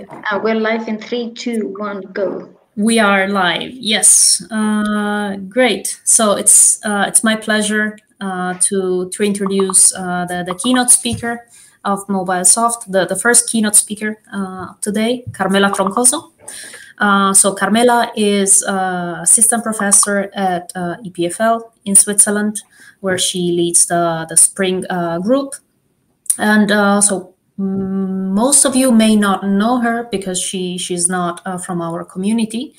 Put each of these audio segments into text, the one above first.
Uh, we're live in three, two, one, go. We are live. Yes, uh, great. So it's uh, it's my pleasure uh, to to introduce uh, the the keynote speaker of MobileSoft, the the first keynote speaker uh, today, Carmela Troncoso. so Carmela is assistant professor at EPFL in Switzerland, where she leads the the Spring group, and so most of you may not know her because she she's not uh, from our community.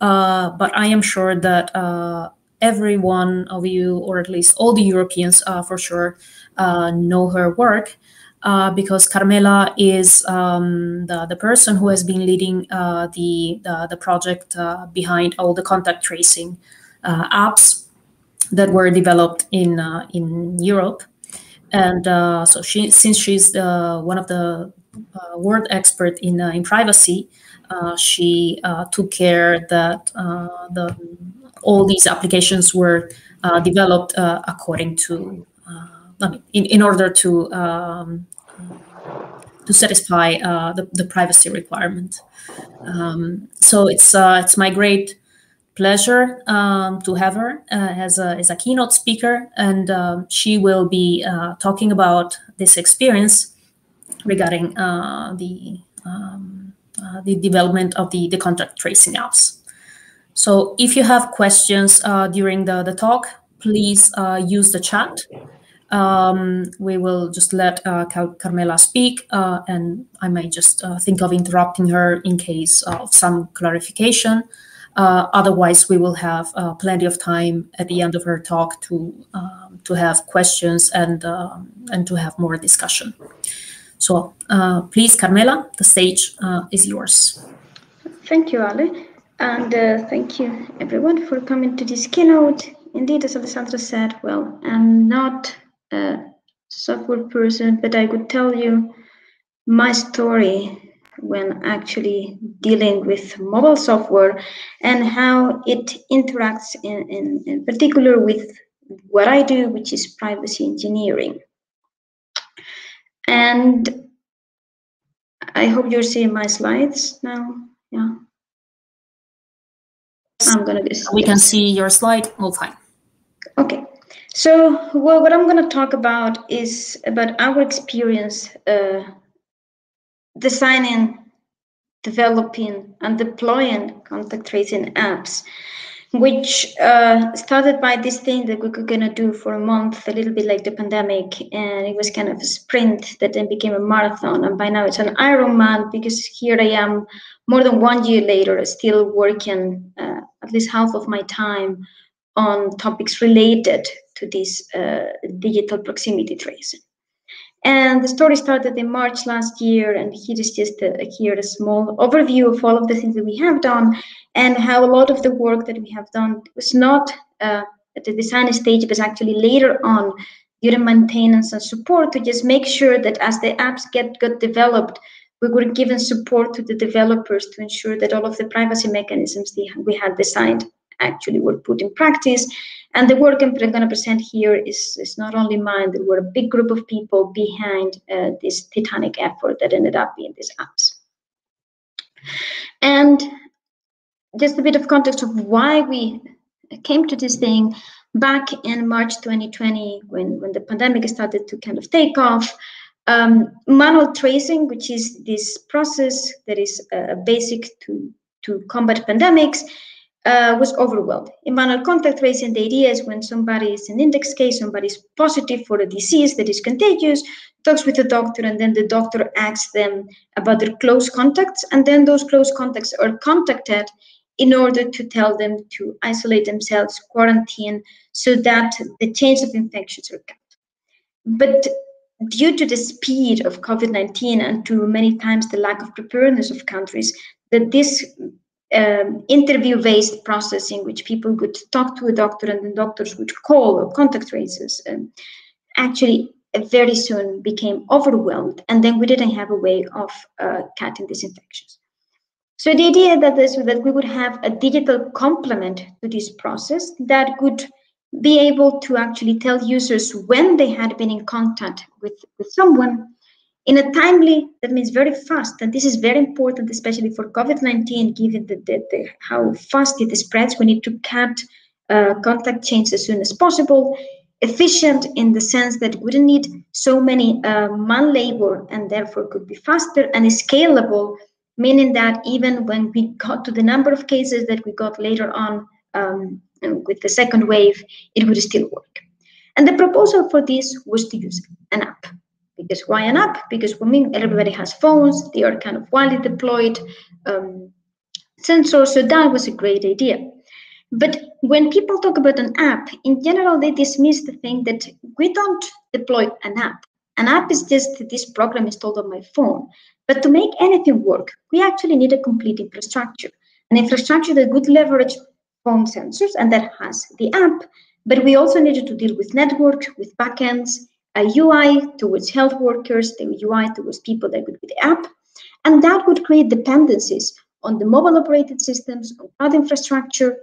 Uh, but i am sure that uh, every one of you or at least all the europeans uh, for sure uh, know her work. Uh, because Carmela is um, the, the person who has been leading the, the, the project behind all the contact tracing apps that were developed in in Europe and uh, so she, since she's uh, one of the uh, world expert in uh, in privacy, uh, she uh, took care that the all these applications were developed according to, I mean, in, in order to um, to satisfy the, the privacy requirement. Um, so it's it's my great pleasure um, to have her uh, as, a, as a keynote speaker, and um, she will be uh, talking about this experience regarding uh, the um, uh, the development of the, the contact tracing apps. So if you have questions uh, during the, the talk, please uh, use the chat. Um, we will just let Carmela speak, and I might just think of interrupting her in case of some clarification. Uh, otherwise, we will have uh, plenty of time at the end of her talk to um, to have questions and uh, and to have more discussion. So uh, please, Carmela, the stage uh, is yours. Thank you, Ali, and thank you everyone for coming to this keynote. Indeed, as Alessandra said, well, I'm not a software person, but I could tell you my story when actually dealing with mobile software and how it interacts in, in, in particular with what I do, which is privacy engineering. And I hope you're seeing my slides now. Yeah. I'm gonna. We can see your slide all fine. Okay. So well, what I'm going to talk about is about our experience uh, designing, developing, and deploying contact tracing apps, which uh, started by this thing that we were going to do for a month, a little bit like the pandemic. And it was kind of a sprint that then became a marathon. And by now it's an Ironman because here I am more than one year later, still working uh, at least half of my time on topics related to this uh, digital proximity tracing. And the story started in March last year, and here is just a, here a small overview of all of the things that we have done and how a lot of the work that we have done was not uh, at the design stage, but actually later on during maintenance and support to just make sure that as the apps get got developed, we were given support to the developers to ensure that all of the privacy mechanisms we had designed actually were put in practice and the work I'm going to present here is, is not only mine, there were a big group of people behind uh, this titanic effort that ended up being these apps. And just a bit of context of why we came to this thing back in March 2020, when, when the pandemic started to kind of take off, um, manual tracing, which is this process that is uh, basic to, to combat pandemics, uh, was overwhelmed. In manual contact tracing, the idea is when somebody is an index case, somebody is positive for a disease that is contagious, talks with the doctor, and then the doctor asks them about their close contacts, and then those close contacts are contacted in order to tell them to isolate themselves, quarantine, so that the chains of infections are cut. But due to the speed of COVID-19 and to many times the lack of preparedness of countries, that this um, interview-based processing, which people could talk to a doctor and the doctors would call or contact traces um, actually very soon became overwhelmed and then we didn't have a way of uh, cutting these infections. So the idea that is that we would have a digital complement to this process that could be able to actually tell users when they had been in contact with, with someone in a timely, that means very fast, and this is very important, especially for COVID-19, given the, the, the, how fast it spreads, we need to cut uh, contact chains as soon as possible, efficient in the sense that we don't need so many uh, man labor and therefore could be faster and scalable, meaning that even when we got to the number of cases that we got later on um, with the second wave, it would still work. And the proposal for this was to use an app. Because why an app? Because when everybody has phones, they are kind of widely deployed um, sensors, so that was a great idea. But when people talk about an app, in general, they dismiss the thing that we don't deploy an app. An app is just this program installed on my phone. But to make anything work, we actually need a complete infrastructure, an infrastructure that would leverage phone sensors and that has the app. But we also needed to deal with network, with backends, a UI towards health workers, the UI towards people that would be the app. And that would create dependencies on the mobile operated systems, on cloud infrastructure,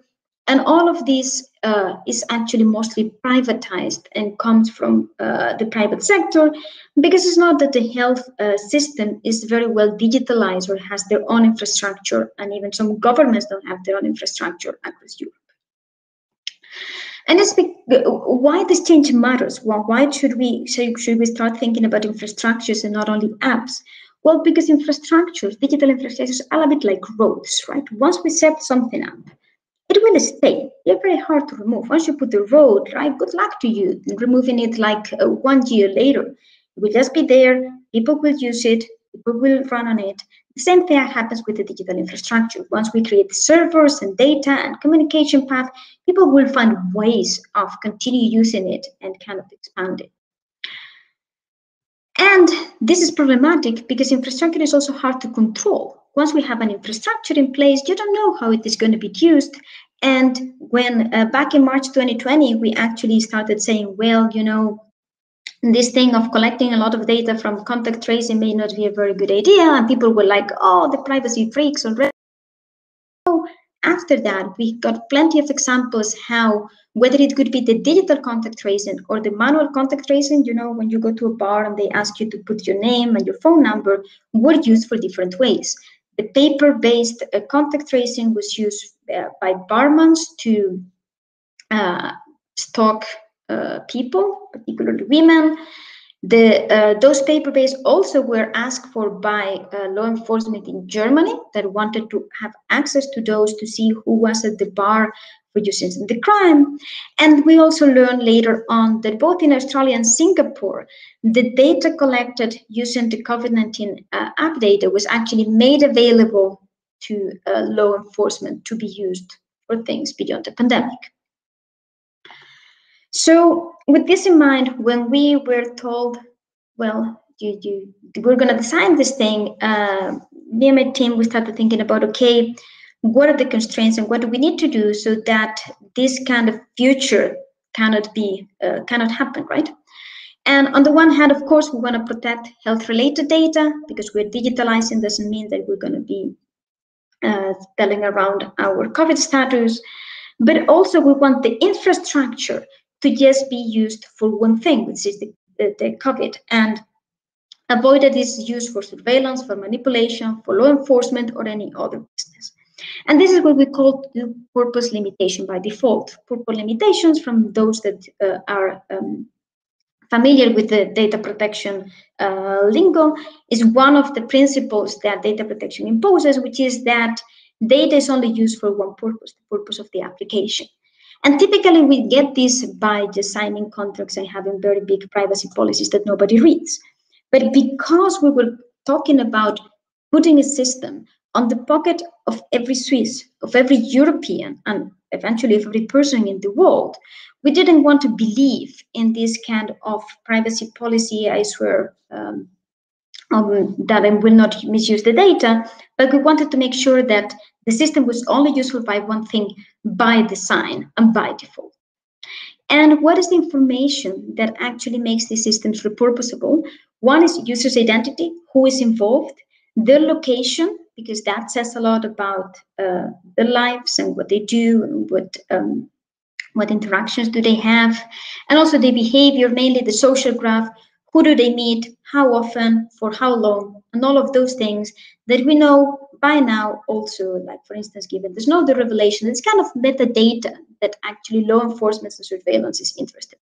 and all of this uh, is actually mostly privatized and comes from uh, the private sector because it's not that the health uh, system is very well digitalized or has their own infrastructure, and even some governments don't have their own infrastructure across Europe. And it's why this change matters. Well, why should we should we start thinking about infrastructures and not only apps? Well, because infrastructures, digital infrastructures, are a bit like roads, right? Once we set something up, it will stay. They're very hard to remove. Once you put the road, right, good luck to you removing it like uh, one year later. It will just be there. People will use it. People will run on it. Same thing happens with the digital infrastructure. Once we create servers and data and communication path, people will find ways of continue using it and kind of expand it. And this is problematic because infrastructure is also hard to control once we have an infrastructure in place, you don't know how it is going to be used. And when uh, back in March 2020, we actually started saying, well, you know, this thing of collecting a lot of data from contact tracing may not be a very good idea. And people were like, oh, the privacy freaks already. So after that, we got plenty of examples how whether it could be the digital contact tracing or the manual contact tracing, you know, when you go to a bar and they ask you to put your name and your phone number, were used for different ways. The paper-based uh, contact tracing was used uh, by barmans to uh, stalk uh, people, particularly women. The, uh, those paper-based also were asked for by uh, law enforcement in Germany that wanted to have access to those to see who was at the bar reducing the crime. And we also learned later on that both in Australia and Singapore, the data collected using the COVID-19 uh, app data was actually made available to uh, law enforcement to be used for things beyond the pandemic. So with this in mind, when we were told, well, you, you, we're going to design this thing, uh, me and my team, we started thinking about, okay, what are the constraints and what do we need to do so that this kind of future cannot be uh, cannot happen right? And on the one hand of course we want to protect health related data because we're digitalizing doesn't mean that we're going to be uh, telling around our covid status but also we want the infrastructure to just be used for one thing which is the, the, the covid and avoid that is used for surveillance for manipulation for law enforcement or any other business and this is what we call the purpose limitation by default. Purpose limitations from those that uh, are um, familiar with the data protection uh, lingo is one of the principles that data protection imposes, which is that data is only used for one purpose, the purpose of the application. And typically we get this by just signing contracts and having very big privacy policies that nobody reads. But because we were talking about putting a system on the pocket of every Swiss, of every European, and eventually of every person in the world. We didn't want to believe in this kind of privacy policy, I swear, um, um, that I will not misuse the data, but we wanted to make sure that the system was only useful by one thing by design and by default. And what is the information that actually makes these systems repurposable? One is user's identity, who is involved, their location, because that says a lot about uh, their lives and what they do and what um, what interactions do they have, and also the behavior, mainly the social graph, who do they meet, how often, for how long, and all of those things that we know by now also, like for instance, given there's no the revelation, it's kind of metadata that actually law enforcement and surveillance is interested.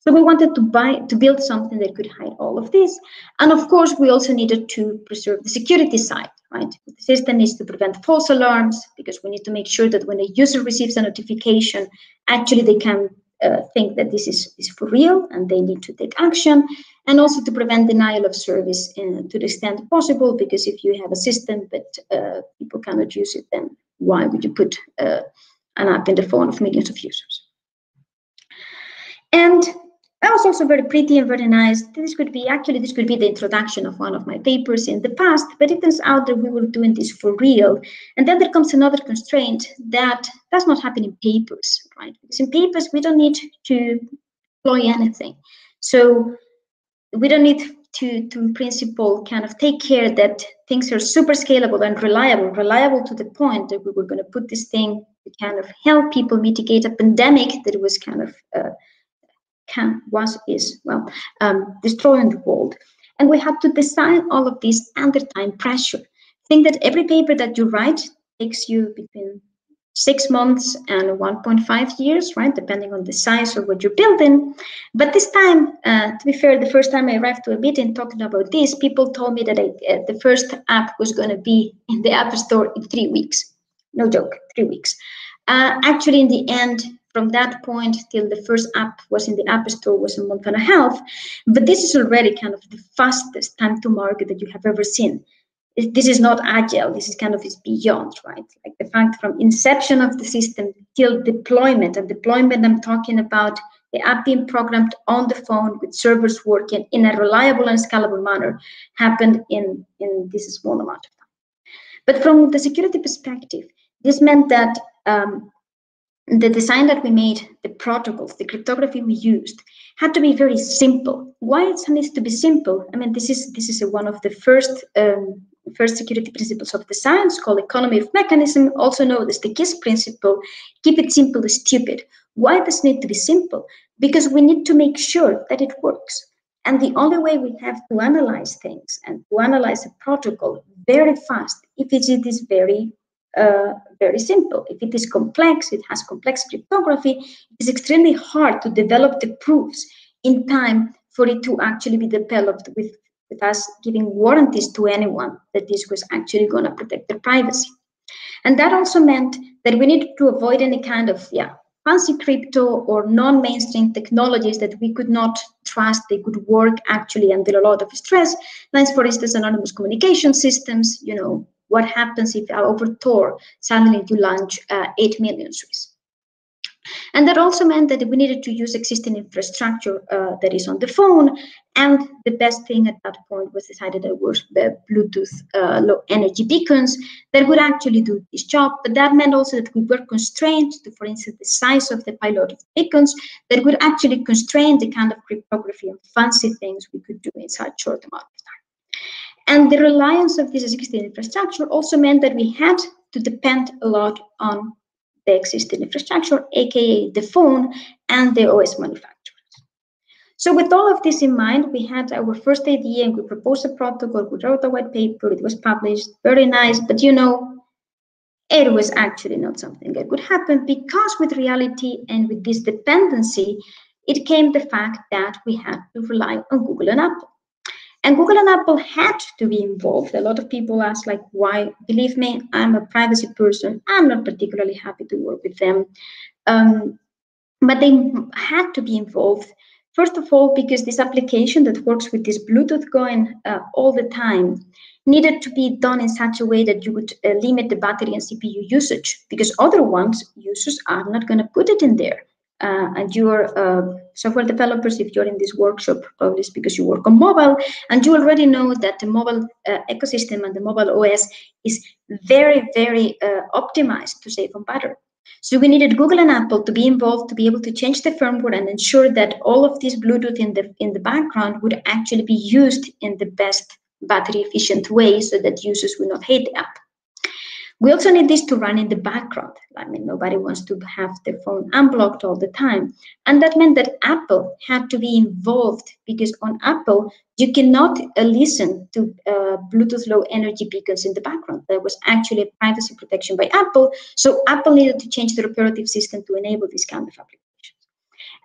So we wanted to buy to build something that could hide all of this. And of course, we also needed to preserve the security side, right? The system needs to prevent false alarms because we need to make sure that when a user receives a notification, actually they can uh, think that this is, is for real and they need to take action. And also to prevent denial of service in, to the extent possible, because if you have a system but uh, people cannot use it, then why would you put uh, an app in the phone of millions of users? And that was also very pretty and very nice. This could be actually this could be the introduction of one of my papers in the past, but it turns out that we were doing this for real. And then there comes another constraint that does not happen in papers, right? Because in papers we don't need to deploy anything. So we don't need to, to in principle kind of take care that things are super scalable and reliable, reliable to the point that we were going to put this thing to kind of help people mitigate a pandemic that was kind of uh, can was is well um, destroying the world. And we have to design all of this under time pressure. Think that every paper that you write takes you between six months and 1.5 years right depending on the size of what you're building. But this time uh, to be fair the first time i arrived to a meeting talking about this people told me that I, uh, the first app was going to be in the app store in three weeks. No joke three weeks. Uh, actually in the end from that point till the first app was in the app store was a month and a half but this is already kind of the fastest time to market that you have ever seen. This is not agile. This is kind of is beyond right? Like the fact from inception of the system till deployment and deployment i'm talking about the app being programmed on the phone with servers working in a reliable and scalable manner happened in in this small amount of time. But from the security perspective this meant that um, the design that we made, the protocols, the cryptography we used, had to be very simple. Why it needs to be simple? I mean, this is this is a, one of the first um, first security principles of the science called economy of mechanism, also known as the KISS principle. Keep it simple is stupid. Why does it need to be simple? Because we need to make sure that it works. And the only way we have to analyze things and to analyze a protocol very fast if it is very uh, very simple. If it is complex, it has complex cryptography, it is extremely hard to develop the proofs in time for it to actually be developed with, with us giving warranties to anyone that this was actually going to protect their privacy. And that also meant that we needed to avoid any kind of, yeah, fancy crypto or non-mainstream technologies that we could not trust they could work actually under a lot of stress. Like, for instance, anonymous communication systems, you know, what happens if over Tor suddenly you launch uh, 8 million Swiss? And that also meant that we needed to use existing infrastructure uh, that is on the phone. And the best thing at that point was decided that the Bluetooth uh, low energy beacons that would actually do this job. But that meant also that we were constrained to, for instance, the size of the payload of beacons that would actually constrain the kind of cryptography and fancy things we could do in such short amount of. And the reliance of this existing infrastructure also meant that we had to depend a lot on the existing infrastructure, aka the phone and the OS manufacturers. So with all of this in mind, we had our first idea and we proposed a protocol, we wrote a white paper, it was published, very nice, but you know, it was actually not something that could happen because with reality and with this dependency, it came the fact that we had to rely on Google and Apple. And Google and Apple had to be involved. A lot of people ask, like, why? Believe me, I'm a privacy person. I'm not particularly happy to work with them. Um, but they had to be involved. First of all, because this application that works with this Bluetooth going uh, all the time needed to be done in such a way that you would uh, limit the battery and CPU usage, because other ones, users are not going to put it in there uh, and you're uh, software developers, if you're in this workshop, probably it's because you work on mobile, and you already know that the mobile uh, ecosystem and the mobile OS is very, very uh, optimized to save on battery. So we needed Google and Apple to be involved to be able to change the firmware and ensure that all of this Bluetooth in the in the background would actually be used in the best battery efficient way so that users would not hate the app. We also need this to run in the background. I mean, nobody wants to have their phone unblocked all the time. And that meant that Apple had to be involved because on Apple, you cannot uh, listen to uh, Bluetooth low energy beacons in the background. There was actually privacy protection by Apple. So Apple needed to change their operative system to enable this kind of applications.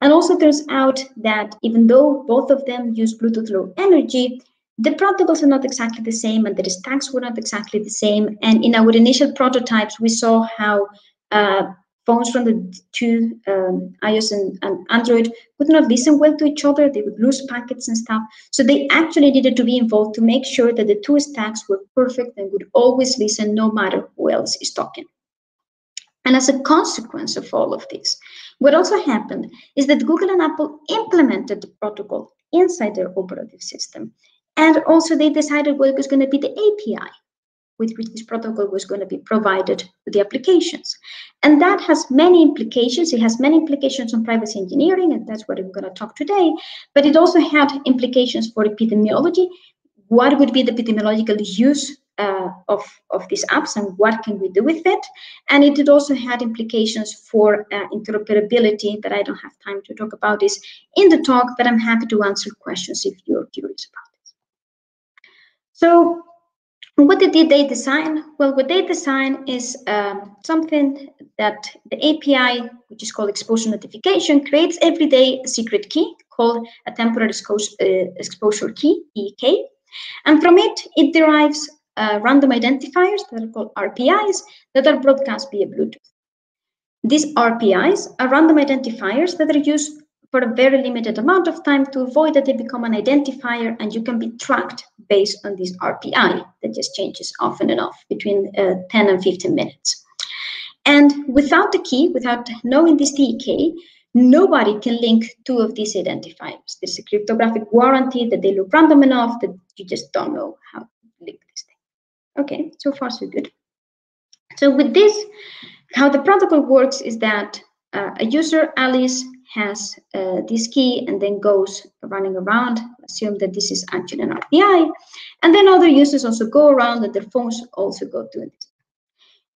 And also turns out that even though both of them use Bluetooth low energy, the protocols are not exactly the same and the stacks were not exactly the same. And in our initial prototypes, we saw how uh, phones from the two um, iOS and, and, Android would not listen well to each other. They would lose packets and stuff. So they actually needed to be involved to make sure that the two stacks were perfect and would always listen no matter who else is talking. And as a consequence of all of this, what also happened is that Google and Apple implemented the protocol inside their operative system. And also they decided what was going to be the API with which this protocol was going to be provided to the applications. And that has many implications. It has many implications on privacy engineering, and that's what I'm going to talk today. But it also had implications for epidemiology. What would be the epidemiological use uh, of, of these apps and what can we do with it? And it also had implications for uh, interoperability that I don't have time to talk about this in the talk, but I'm happy to answer questions if you're curious about. So what did they design? Well, what they design is um, something that the API, which is called exposure notification, creates every day a secret key called a temporary exposure, uh, key, TEK. And from it, it derives uh, random identifiers that are called RPIs that are broadcast via Bluetooth. These RPIs are random identifiers that are used for a very limited amount of time to avoid that they become an identifier and you can be tracked based on this RPI that just changes often enough between uh, 10 and 15 minutes. And without the key, without knowing this TEK, nobody can link two of these identifiers. There's a cryptographic warranty that they look random enough that you just don't know how to link this thing. Okay, so far so good. So with this, how the protocol works is that uh, a user, Alice, has uh, this key and then goes running around, assume that this is actually an RPI. And then other users also go around and their phones also go to it.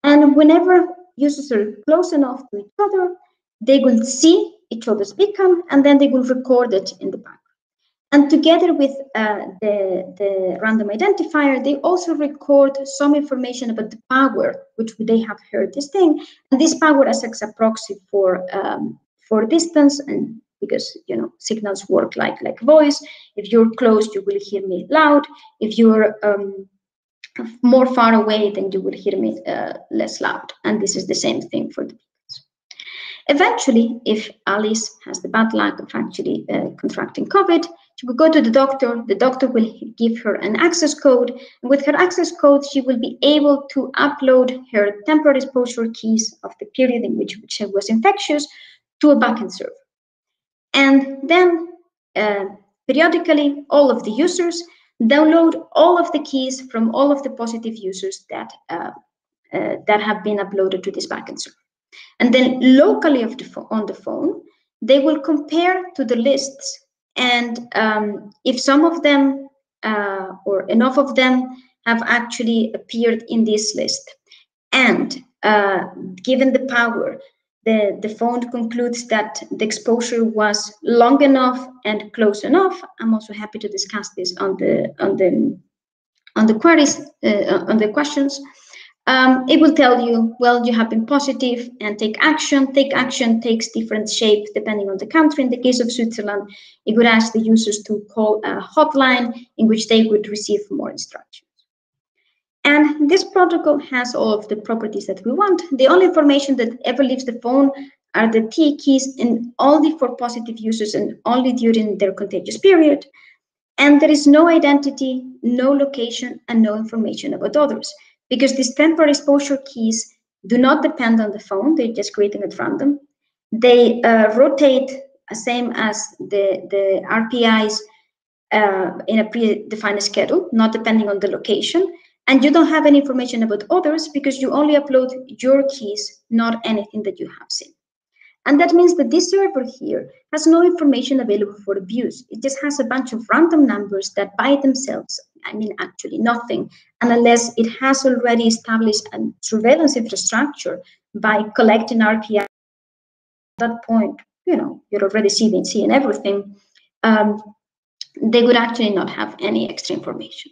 And whenever users are close enough to each other, they will see each other's beacon and then they will record it in the background. And together with uh, the, the random identifier, they also record some information about the power, which they have heard this thing. And this power acts as a proxy for um, for distance and because you know signals work like like voice. If you're close you will hear me loud. If you're um, more far away then you will hear me uh, less loud. And this is the same thing for the eventually if alice has the bad luck of actually uh, contracting covid she will go to the doctor. The doctor will give her an access code. And with her access code she will be able to upload her temporary exposure keys of the period in which, she was infectious to a backend server. And then uh, periodically, all of the users download all of the keys from all of the positive users that, uh, uh, that have been uploaded to this backend server. And then locally the on the phone, they will compare to the lists. And um, if some of them uh, or enough of them have actually appeared in this list, and uh, given the power the, the phone concludes that the exposure was long enough and close enough. I'm also happy to discuss this on the on the on the queries uh, on the questions. Um, it will tell you, well, you have been positive and take action. Take action takes different shape depending on the country. In the case of Switzerland, it would ask the users to call a hotline in which they would receive more instructions. And this protocol has all of the properties that we want. The only information that ever leaves the phone are the T keys and only for positive users and only during their contagious period. And there is no identity, no location, and no information about others because these temporary exposure keys do not depend on the phone. They're just creating at random. They uh, rotate same as the, the RPIs uh, in a predefined schedule, not depending on the location. And you don't have any information about others because you only upload your keys, not anything that you have seen. And that means that this server here has no information available for abuse. It just has a bunch of random numbers that by themselves I mean actually nothing, and unless it has already established a surveillance infrastructure by collecting RPI, at that point, you know, you're already seeing, seeing everything, um, they would actually not have any extra information.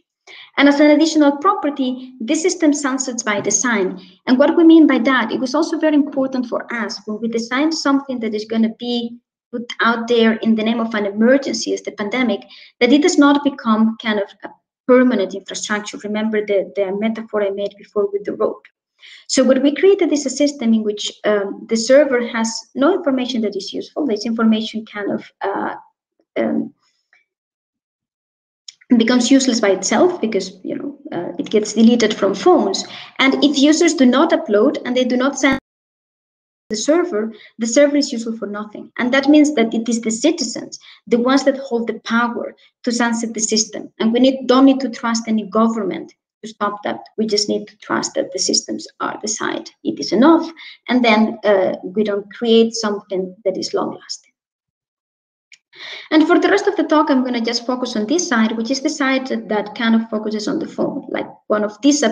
And as an additional property, this system sunsets by design. And what we mean by that, it was also very important for us when we designed something that is going to be put out there in the name of an emergency as the pandemic, that it does not become kind of a permanent infrastructure. Remember the, the metaphor I made before with the road. So what we created is a system in which um, the server has no information that is useful. This information kind of uh, um, becomes useless by itself because you know uh, it gets deleted from phones. And if users do not upload and they do not send the server, the server is useful for nothing. And that means that it is the citizens, the ones that hold the power to sunset the system. And we need, don't need to trust any government to stop that. We just need to trust that the systems are the side. It is enough. And then uh, we don't create something that is long lasting. And for the rest of the talk, I'm going to just focus on this side, which is the side that, kind of focuses on the phone, like one of these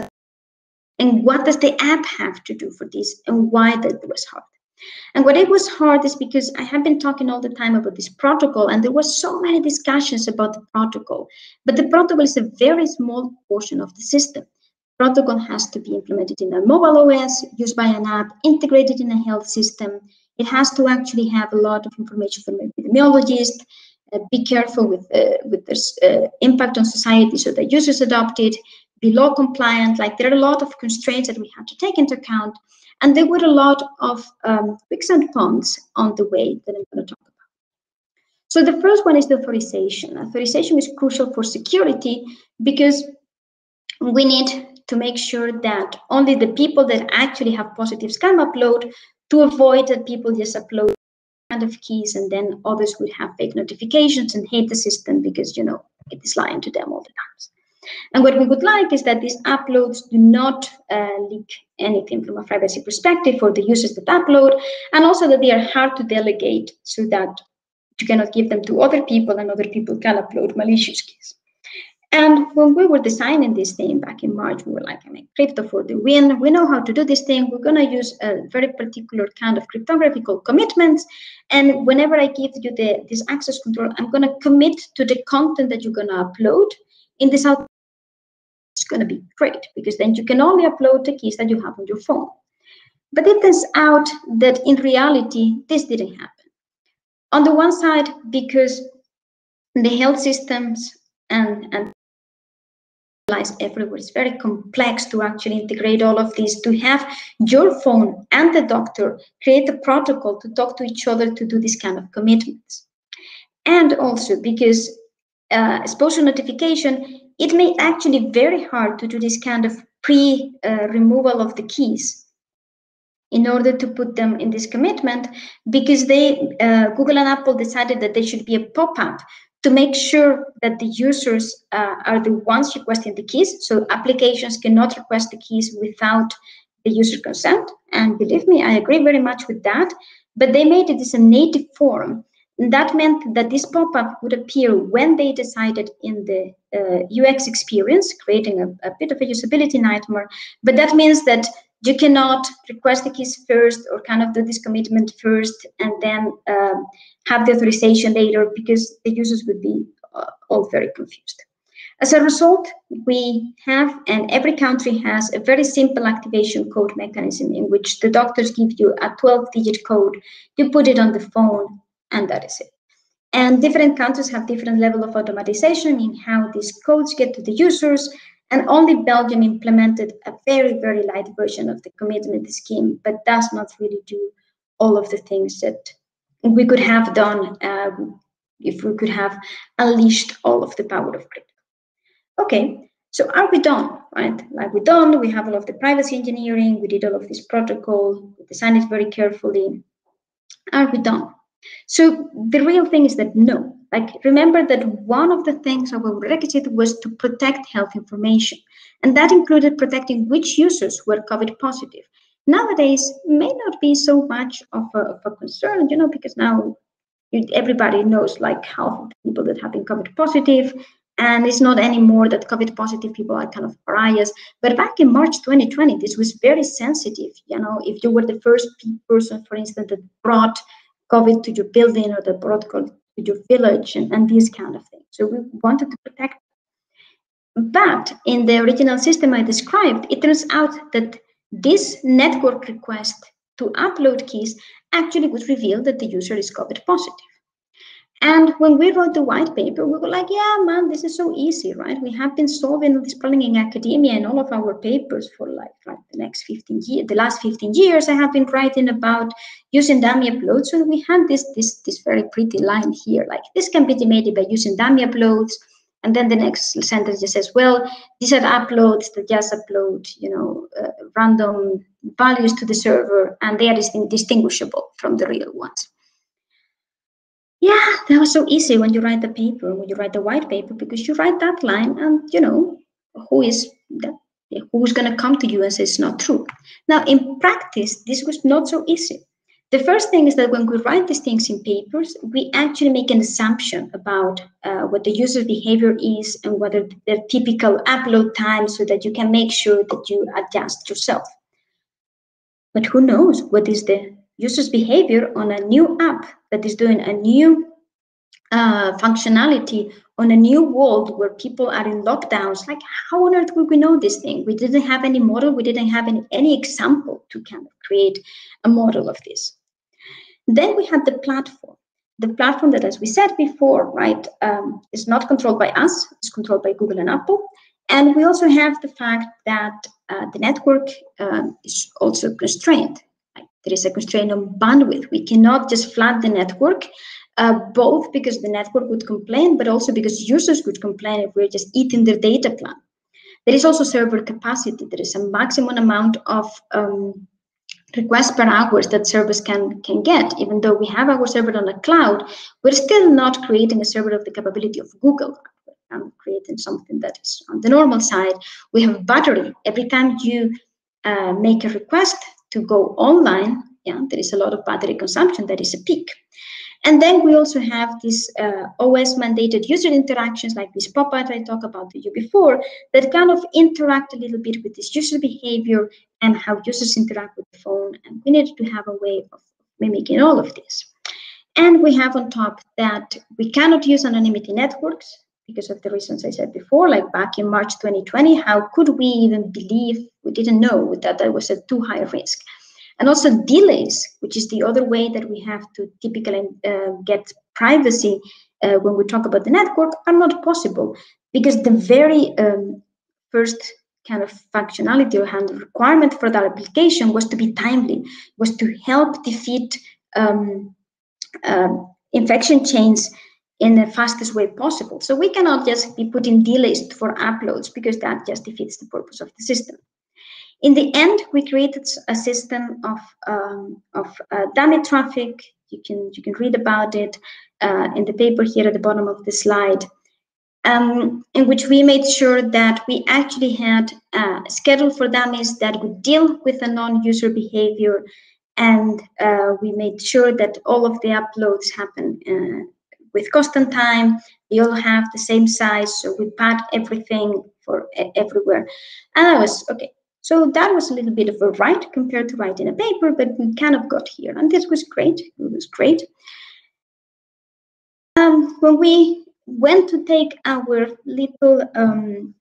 and what does the app have to do for this and why that was hard? And what it was hard is because I have been talking all the time about this protocol, and there was so many discussions about the protocol. But the protocol is a very small portion of the system. Protocol has to be implemented in a mobile OS, used by an app, integrated in a health system. It has to actually have a lot of information from epidemiologists. Uh, be careful with uh, with this uh, impact on society so that users adopt it be law compliant. Like there are a lot of constraints that we have to take into account. And there were a lot of um, quicksand ponds on the way that I'm going to talk about. So the first one is the authorization. Authorization is crucial for security because we need to make sure that only the people that actually have positive can upload to avoid that people just upload kind of keys and then others would have fake notifications and hate the system because you know it is lying to them all the times. And what we would like is that these uploads do not uh, leak anything from a privacy perspective for the users that upload, and also that they are hard to delegate so that you cannot give them to other people and other people can upload malicious keys. And when we were designing this thing back in March, we were like, I mean, crypto for the win. We know how to do this thing. We're going to use a very particular kind of cryptography called commitments. And whenever I give you the, this access control, I'm going to commit to the content that you're going to upload in this out it's going to be great because then you can only upload the keys that you have on your phone. But it turns out that in reality, this didn't happen. On the one side, because the health systems and, and everywhere. It's very complex to actually integrate all of these, to have your phone and the doctor create a protocol to talk to each other to do this kind of commitments. And also because uh, exposure notification it may actually be very hard to do this kind of pre-removal uh, of the keys in order to put them in this commitment because they uh, google and apple decided that there should be a pop-up to make sure that the users uh, are the ones requesting the keys. So applications cannot request the keys without the user consent. And believe me i agree very much with that. But they made it as a native form. And that meant that this pop-up would appear when they decided in the uh, UX experience, creating a, a, bit of a usability nightmare. But that means that you cannot request the keys first or kind of do this commitment first and then um, have the authorization later because the users would be uh, all very confused. As a result, we have, and every country has, a very simple activation code mechanism in which the doctors give you a 12 digit code, you put it on the phone, and that is it. And different countries have different level of automatization in how these codes get to the users. And only Belgium implemented a very, very light version of the commitment scheme, but does not really do all of the things that we could have done uh, if we could have unleashed all of the power of crypto. Okay, so are we done, right? Like we're done, we have all of the privacy engineering, we did all of this protocol, we designed it very carefully. Are we done? So the real thing is that no, like remember that one of the things of our requisite was to protect health information. And that included protecting which users were COVID positive. Nowadays may not be so much of a, of a concern, you know, because now everybody knows like half of the people that have been COVID positive. And it's not anymore that COVID positive people are kind of pariahs. But back in March 2020, this was very sensitive. You know, if you were the first person, for instance, that brought COVID to your building or that brought your village and, and these kind of things. So we wanted to protect. But in the original system I described, it turns out that this network request to upload keys actually would reveal that the user is COVID positive. And when we wrote the white paper, we were like, yeah, man, this is so easy, right? We have been solving this problem in academia and all of our papers for like, like the next 15 years, the last 15 years, I have been writing about using dummy uploads. So we had this, this, this very pretty line here, like this can be demanded by using dummy uploads. And then the next sentence just says, well, these are uploads that just upload, you know, uh, random values to the server, and they are distinguishable from the real ones yeah, that was so easy when you write the paper, when you write the white paper, because you write that line and you know who is that who's going to come to you and say it's not true. Now, in practice, this was not so easy. The first thing is that when we write these things in papers, we actually make an assumption about uh, what the user behavior is and whether the typical upload time so that you can make sure that you adjust yourself. But who knows what is the user's behavior on a new app that is doing a new uh, functionality on a new world where people are in lockdowns. Like how on earth would we know this thing? We didn't have any model. We didn't have any, any example to kind of create a model of this. Then we had the platform. The platform that as we said before right um, is not controlled by us. It's controlled by google and apple. And we also have the fact that uh, the network uh, is also constrained there is a constraint on bandwidth. We cannot just flood the network, uh, both because the network would complain, but also because users would complain if we're just eating their data plan. There is also server capacity. There is a maximum amount of um, requests per hours that servers can can get. Even though we have our server on the cloud, we're still not creating a server of the capability of Google. I'm creating something that is on the normal side. We have battery. Every time you uh, make a request, to go online, yeah, there is a lot of battery consumption. That is a peak. And then we also have these uh, OS mandated user interactions like this that I talked about to you before that kind of interact a little bit with this user behavior and how users interact with the phone. And we need to have a way of mimicking all of this. And we have on top that we cannot use anonymity networks because of the reasons I said before, like back in March 2020, how could we even believe, we didn't know that that was a too high risk. And also delays, which is the other way that we have to typically uh, get privacy uh, when we talk about the network, are not possible because the very um, first kind of functionality or hand requirement for that application was to be timely, was to help defeat um, uh, infection chains in the fastest way possible. So we cannot just be putting delays for uploads because that just defeats the purpose of the system. In the end, we created a system of, um, of uh, dummy traffic. You can, you can read about it uh, in the paper here at the bottom of the slide, um, in which we made sure that we actually had a schedule for dummies that would deal with the non-user behavior and uh, we made sure that all of the uploads happen uh, with constant time. They all have the same size, so we pad everything for everywhere. And I was okay. So that was a little bit of a write compared to writing a paper, but we kind of got here, and this was great. It was great. Um, when we went to take our little um,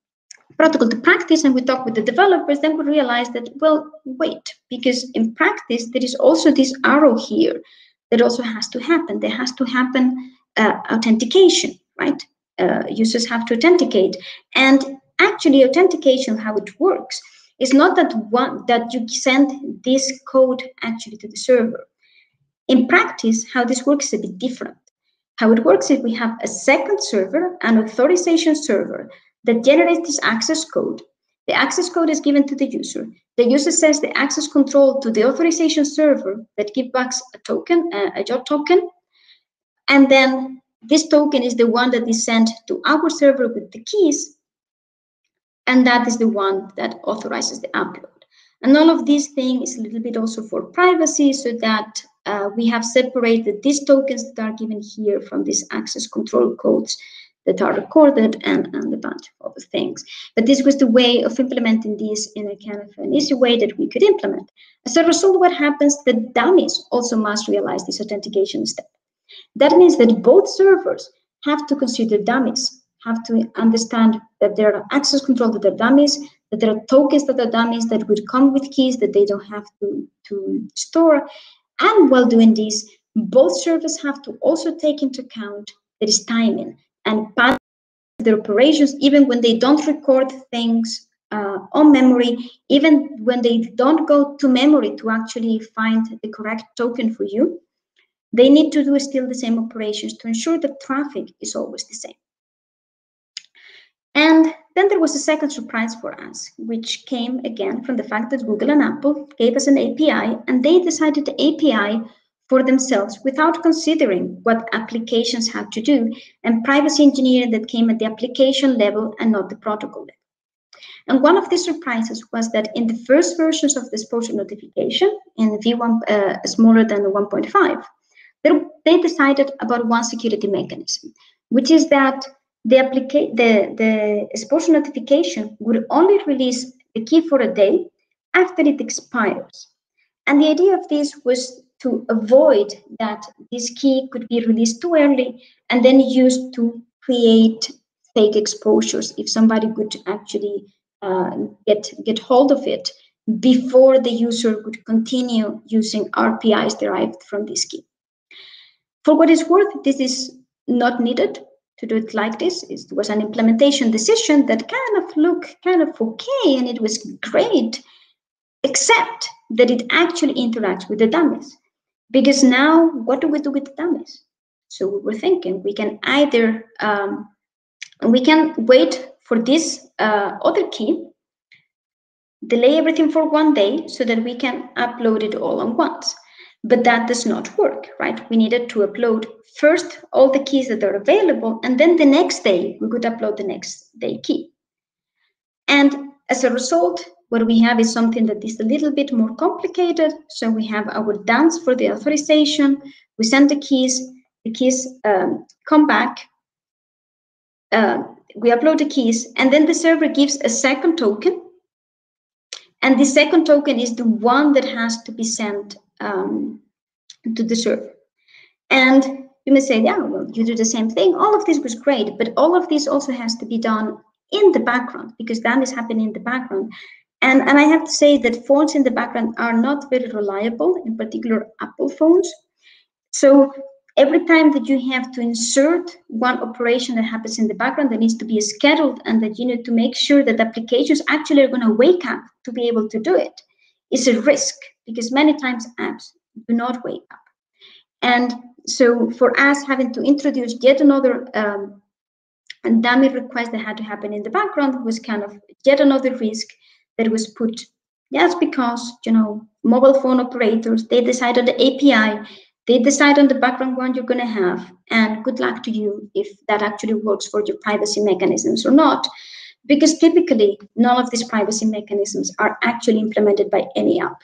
protocol to practice and we talked with the developers, then we realized that, well, wait, because in practice, there is also this arrow here that also has to happen. There has to happen uh, authentication, right? Uh, users have to authenticate. And actually, authentication, how it works, is not that one that you send this code actually to the server. In practice, how this works is a bit different. How it works is we have a second server, an authorization server, that generates this access code. The access code is given to the user. The user says the access control to the authorization server that gives back a token, uh, a JWT token, and then this token is the one that is sent to our server with the keys. And that is the one that authorizes the upload. And all of these things is a little bit also for privacy so that uh, we have separated these tokens that are given here from these access control codes that are recorded and, and a bunch of other things. But this was the way of implementing this in a kind of an easy way that we could implement. As a result, what happens, the dummies also must realize this authentication step. That means that both servers have to consider dummies, have to understand that there are access control to the dummies, that there are tokens that are dummies that would come with keys that they don't have to, to store. And while doing this, both servers have to also take into account there is timing and pass their operations even when they don't record things uh, on memory, even when they don't go to memory to actually find the correct token for you, they need to do still the same operations to ensure that traffic is always the same. And then there was a second surprise for us, which came again from the fact that Google and Apple gave us an API and they decided the API for themselves without considering what applications had to do and privacy engineering that came at the application level and not the protocol level. And one of the surprises was that in the first versions of the exposure notification, in V1 uh, smaller than 1.5, they decided about one security mechanism, which is that the, applica- the, the exposure notification would only release the key for a day after it expires. And the idea of this was to avoid that this key could be released too early and then used to create fake exposures if somebody could actually uh, get, get hold of it before the user could continue using RPIs derived from this key. For what it's worth, this is not needed to do it like this. It was an implementation decision that kind of looked kind of okay and it was great, except that it actually interacts with the dummies. Because now, what do we do with the dummies? So we were thinking we can either um, we can wait for this uh, other key, delay everything for one day so that we can upload it all at once. But that does not work, right? We needed to upload first all the keys that are available, and then the next day we could upload the next day key. And as a result, what we have is something that is a little bit more complicated. So we have our dance for the authorization. We send the keys, the keys um, come back. Uh, we upload the keys, and then the server gives a second token. And the second token is the one that has to be sent um, to the server. And you may say, yeah, well, you do the same thing. All of this was great, but all of this also has to be done in the background because that is happening in the background. And, and I have to say that phones in the background are not very reliable, in particular Apple phones. So every time that you have to insert one operation that happens in the background that needs to be scheduled and that you need to make sure that applications actually are going to wake up to be able to do it is a risk because many times apps do not wake up. And so for us having to introduce yet another um, dummy request that had to happen in the background was kind of yet another risk that was put just because you know mobile phone operators they decide on the API, they decide on the background one you're going to have, and good luck to you if that actually works for your privacy mechanisms or not because typically none of these privacy mechanisms are actually implemented by any app.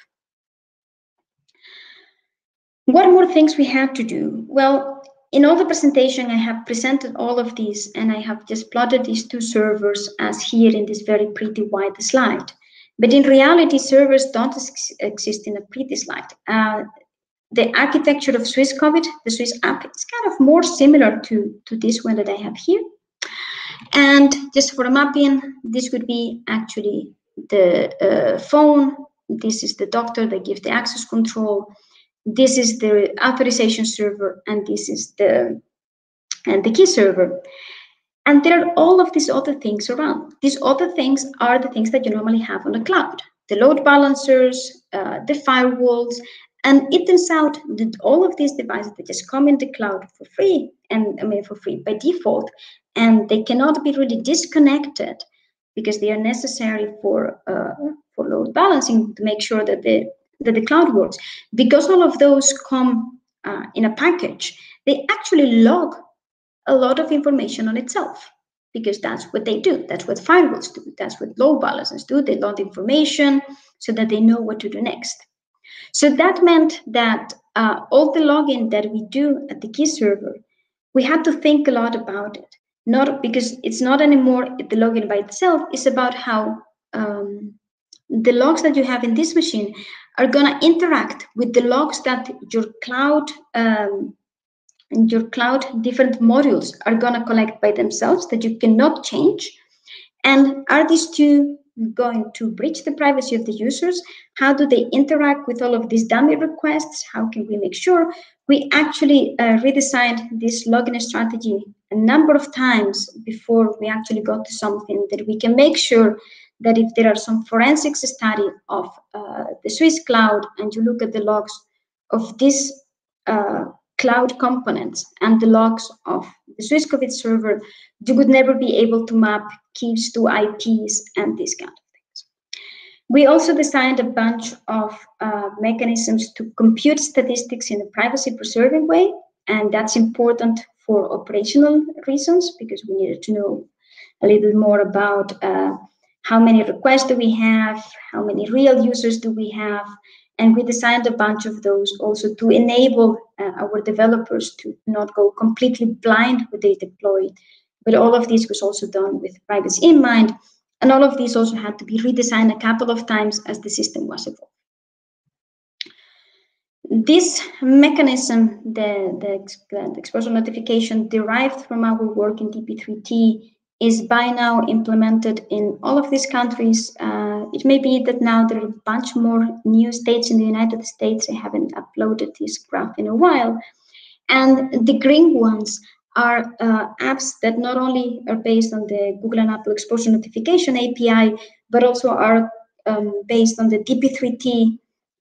What more things we have to do? Well, in all the presentation, I have presented all of these and I have just plotted these two servers as here in this very pretty white slide. But in reality, servers don't ex exist in a pretty slide. Uh, the architecture of Swisscovid, the Swiss app, is kind of more similar to, to this one that I have here. And just for a mapping, this would be actually the uh, phone. This is the doctor that gives the access control. This is the authorization server, and this is the and the key server. And there are all of these other things around. These other things are the things that you normally have on the cloud. The load balancers, uh, the firewalls, and it turns out that all of these devices that just come in the cloud for free, and I mean for free by default, and they cannot be really disconnected because they are necessary for uh, for load balancing to make sure that the that the cloud works. Because all of those come uh, in a package, they actually log a lot of information on itself because that's what they do. That's what firewalls do. That's what load balancers do. They log information so that they know what to do next. So that meant that uh, all the logging that we do at the key server, we had to think a lot about it not because it's not anymore the login by itself. It's about how um, the logs that you have in this machine are going to interact with the logs that your cloud um, and your cloud different modules are going to collect by themselves that you cannot change. And are these two going to breach the privacy of the users? How do they interact with all of these dummy requests? How can we make sure? We actually uh, redesigned this login strategy a number of times before we actually got to something that we can make sure that if there are some forensics study of uh, the Swiss cloud and you look at the logs of these uh, cloud components and the logs of the Swiss COVID server, you would never be able to map keys to IPs and these kind of things. We also designed a bunch of uh, mechanisms to compute statistics in a privacy preserving way, and that's important for operational reasons because we needed to know a little more about uh, how many requests do we have, how many real users do we have, and we designed a bunch of those also to enable uh, our developers to not go completely blind when they deploy. But all of this was also done with privacy in mind, and all of these also had to be redesigned a couple of times as the system was evolving. This mechanism, the, the, the exposure notification derived from our work in DP3T is by now implemented in all of these countries. Uh, it may be that now there are a bunch more new states in the United States. I haven't uploaded this graph in a while. And the green ones are uh, apps that not only are based on the Google and Apple exposure notification API, but also are um, based on the DP3T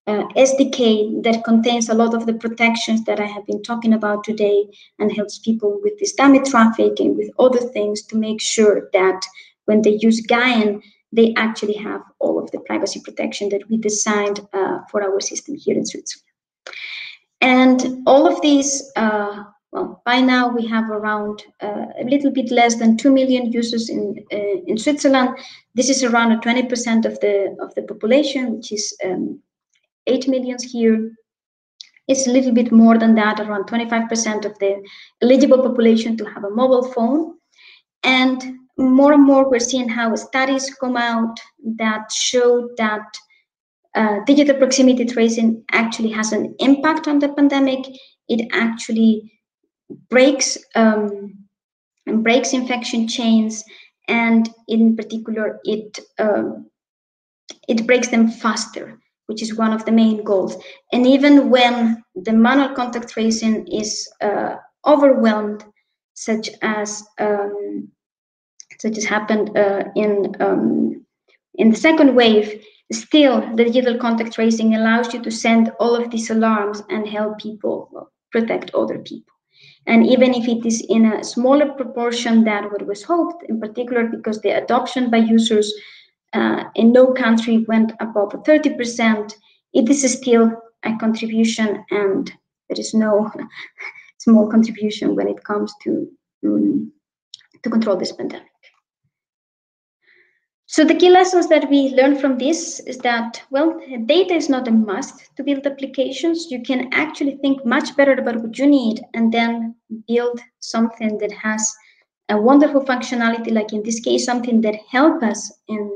uh, SDK that contains a lot of the protections that I have been talking about today and helps people with this dummy traffic and with other things to make sure that when they use GAEN, they actually have all of the privacy protection that we designed uh, for our system here in Switzerland. And all of these, uh, well, by now we have around uh, a little bit less than 2 million users in, uh, in Switzerland. This is around 20% of the, of the population, which is um, 8 millions here. It's a little bit more than that, around 25% of the eligible population to have a mobile phone. And more and more, we're seeing how studies come out that show that uh, digital proximity tracing actually has an impact on the pandemic. It actually breaks um, breaks infection chains, and in particular, it um, it breaks them faster which is one of the main goals. And even when the manual contact tracing is uh, overwhelmed, such as um, such as happened uh, in um, in the second wave, still the digital contact tracing allows you to send all of these alarms and help people protect other people. And even if it is in a smaller proportion than what was hoped, in particular because the adoption by users uh, in no country went above 30%, it is still a contribution and there is no small contribution when it comes to, um, to control this pandemic. So the key lessons that we learned from this is that, well, data is not a must to build applications. You can actually think much better about what you need and then build something that has a wonderful functionality, like in this case, something that help us in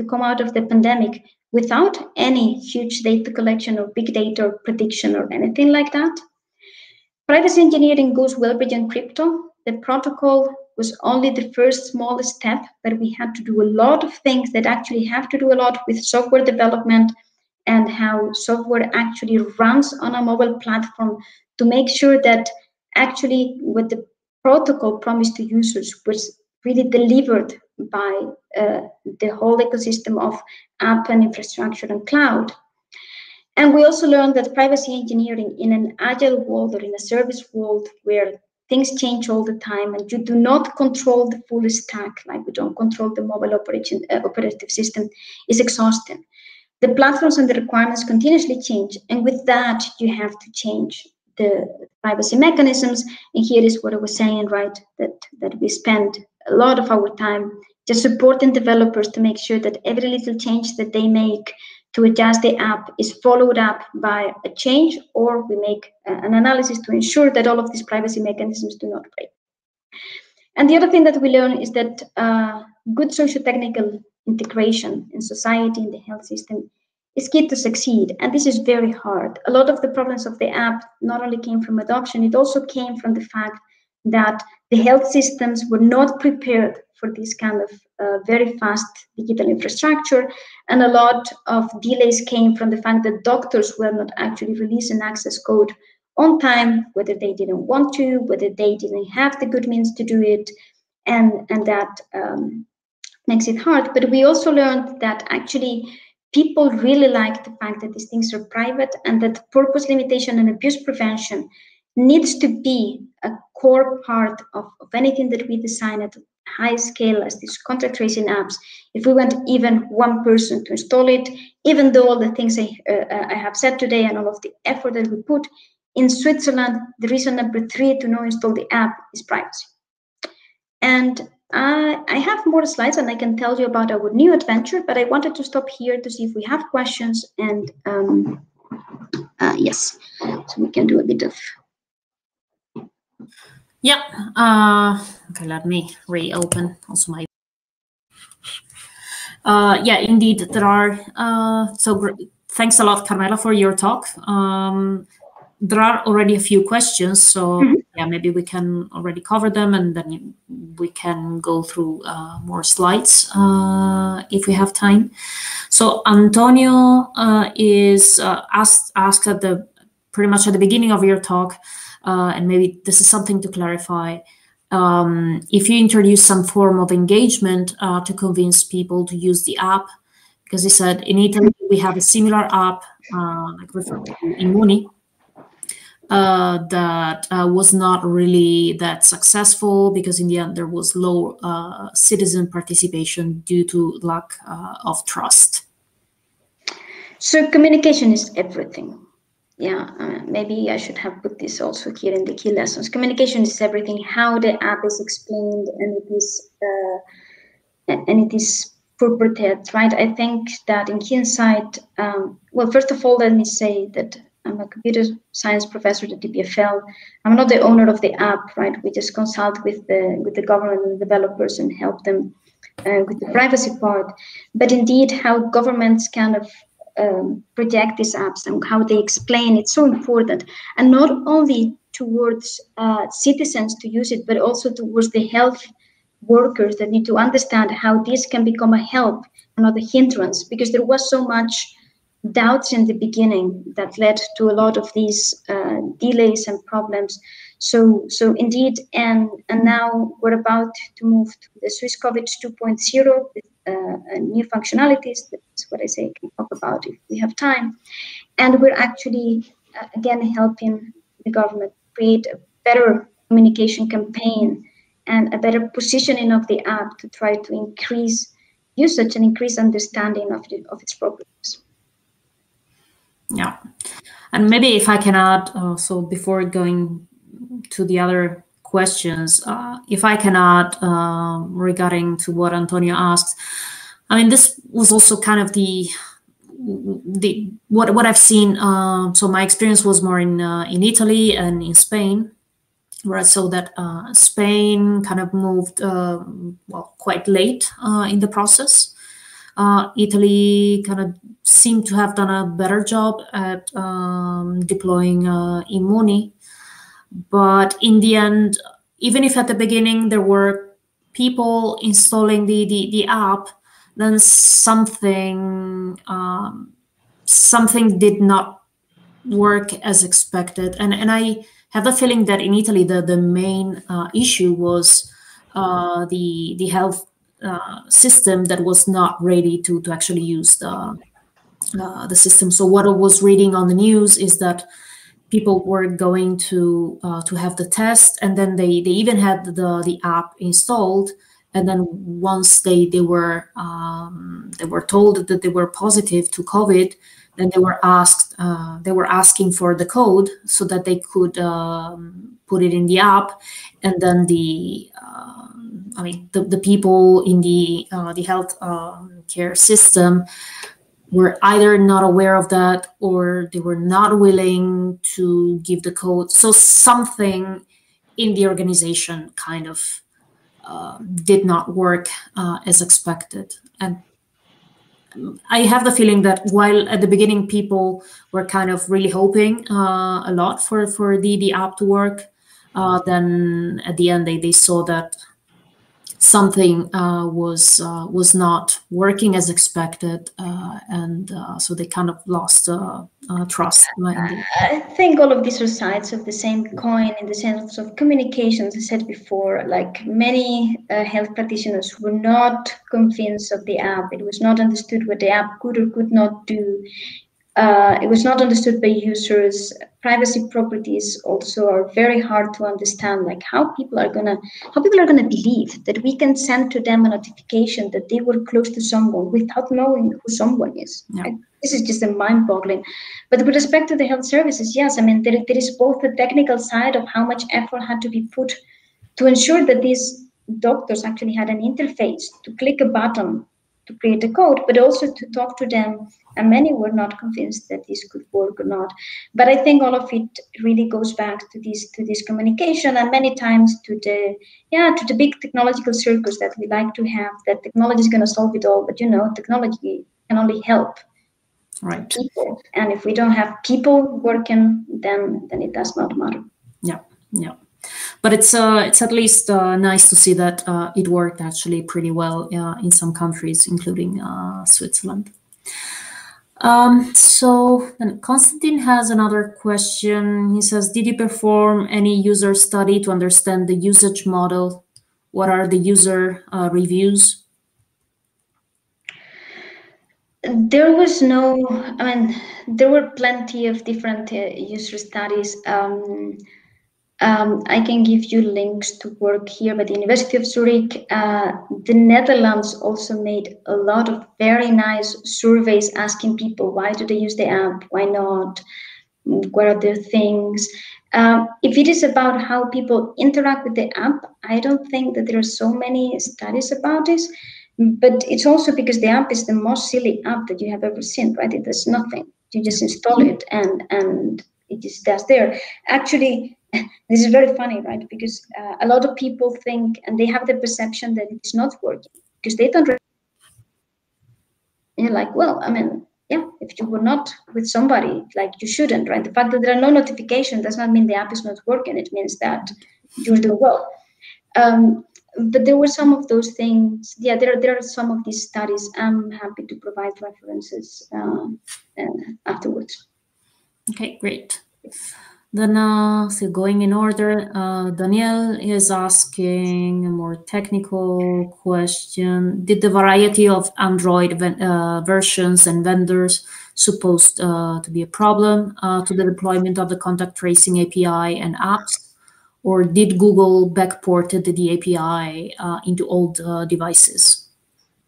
to come out of the pandemic without any huge data collection or big data or prediction or anything like that. Privacy engineering goes well beyond crypto. The protocol was only the first small step, but we had to do a lot of things that actually have to do a lot with software development and how software actually runs on a mobile platform to make sure that actually what the protocol promised to users was really delivered by uh, the whole ecosystem of app and infrastructure and cloud. And we also learned that privacy engineering in an agile world or in a service world where things change all the time and you do not control the full stack, like we don't control the mobile operation, uh, operative system, is exhausting. The platforms and the requirements continuously change. And with that, you have to change the privacy mechanisms. And here is what I was saying, right? That, that we spend a lot of our time just supporting developers to make sure that every little change that they make to adjust the app is followed up by a change, or we make an analysis to ensure that all of these privacy mechanisms do not break. And the other thing that we learn is that uh, good socio-technical integration in society, in the health system, is key to succeed. And this is very hard. A lot of the problems of the app not only came from adoption, it also came from the fact that the health systems were not prepared for this kind of uh, very fast digital infrastructure. And a lot of delays came from the fact that doctors were not actually releasing access code on time, whether they didn't want to, whether they didn't have the good means to do it, and, and that um, makes it hard. But we also learned that actually people really like the fact that these things are private and that purpose limitation and abuse prevention needs to be a core part of, of anything that we design at a high scale as these contact tracing apps. If we want even one person to install it, even though all the things I, uh, I have said today and all of the effort that we put in Switzerland, the reason number three to not install the app is privacy. And uh, I have more slides and I can tell you about our new adventure, but I wanted to stop here to see if we have questions and um, uh, yes, so we can do a bit of. Yeah, uh, okay, let me reopen also my. Uh, yeah, indeed, there are. Uh, so thanks a lot, Carmela, for your talk. Um, there are already a few questions, so mm-hmm. yeah, maybe we can already cover them, and then we can go through uh, more slides uh, if we have time. So Antonio uh, is uh, asked asked at the pretty much at the beginning of your talk, uh, and maybe this is something to clarify. Um, if you introduce some form of engagement uh, to convince people to use the app, because he said in Italy we have a similar app, like referred to Immuni, uh, that uh, was not really that successful because in the end there was low uh, citizen participation due to lack uh, of trust. So communication is everything. Yeah, uh, maybe I should have put this also here in the key lessons. Communication is everything. How the app is explained and it is and it is purported, right? I think that in key insight, um, well, first of all, let me say that I'm a computer science professor at EPFL. I'm not the owner of the app, right? We just consult with the with the government and developers and help them uh, with the privacy part. But indeed, how governments kind of um, project these apps and how they explain it's so important, and not only towards uh, citizens to use it, but also towards the health workers that need to understand how this can become a help and not a hindrance, because there was so much doubts in the beginning that led to a lot of these uh, delays and problems. So, so indeed, and and now we're about to move to the Swisscovid 2.0 with uh, new functionalities. That's what I say. I can talk about if we have time, and we're actually uh, again helping the government create a better communication campaign and a better positioning of the app to try to increase usage and increase understanding of, the, of its problems. Yeah. And maybe if I can add, uh, so before going to the other questions, uh, if I can add uh, regarding to what Antonio asked, I mean, this was also kind of the the what what I've seen. Uh, so my experience was more in uh, in Italy and in Spain, where I saw that uh, Spain kind of moved well quite late in the process. Uh, Italy kind of seemed to have done a better job at um, deploying uh, Immuni. But in the end, even if at the beginning there were people installing the, the, the app, then something um, something did not work as expected. And, and I have the feeling that in Italy, the, the main uh, issue was uh, the, the health uh, system that was not ready to to actually use the uh, the system. So what I was reading on the news is that people were going to uh, to have the test, and then they they even had the the app installed, and then once they they were um, they were told that they were positive to COVID, then they were asked uh, they were asking for the code so that they could um, put it in the app, and then the uh, I mean, the, the people in the uh, the health um, care system were either not aware of that or they were not willing to give the code. So something in the organization kind of uh, did not work uh, as expected. And I have the feeling that while at the beginning people were kind of really hoping uh, a lot for, for the, the app to work, uh, then at the end they, they saw that something uh, was uh, was not working as expected, uh, and uh, so they kind of lost uh, uh, trust. I think all of these are sides of the same coin in the sense of communications. I said before, like many health practitioners were not convinced of the app. It was not understood what the app could or could not do. Uh, it was not understood by users. Privacy properties also are very hard to understand, like how people are gonna how people are gonna believe that we can send to them a notification that they were close to someone without knowing who someone is. Yeah. This is just a mind-boggling. But with respect to the health services, yes, I mean there, there is both the technical side of how much effort had to be put to ensure that these doctors actually had an interface to click a button to create a code, but also to talk to them. And many were not convinced that this could work or not. But I think all of it really goes back to this to this communication and many times to the yeah to the big technological circles that we like to have. That technology is going to solve it all, but you know technology can only help right people. And if we don't have people working, then then it does not matter. Yeah, yeah but it's uh, it's at least uh, nice to see that uh, it worked actually pretty well uh, in some countries, including uh, Switzerland. Um, so then Konstantin has another question. He says, "Did you perform any user study to understand the usage model? What are the user uh, reviews?" There was no. I mean, there were plenty of different user studies. Um, um, I can give you links to work here by the University of Zurich. Uh, the Netherlands also made a lot of very nice surveys asking people why do they use the app, why not, what are their things. Um, if it is about how people interact with the app, I don't think that there are so many studies about this. But it's also because the app is the most silly app that you have ever seen, right? It does nothing. You just install it and and it just does there. Actually, this is very funny, right? Because uh, a lot of people think and they have the perception that it's not working because they don't. And you're like, well, I mean, yeah, if you were not with somebody, like you shouldn't, right? The fact that there are no notifications does not mean the app is not working. It means that you're doing well. Um, but there were some of those things. Yeah, there are, there are some of these studies. I'm happy to provide references uh, afterwards. Okay, great. Then, uh, so going in order, uh, Daniel is asking a more technical question. Did the variety of Android uh, versions and vendors supposed uh, to be a problem uh, to the deployment of the contact tracing API and apps? Or did Google backported the API uh, into old devices?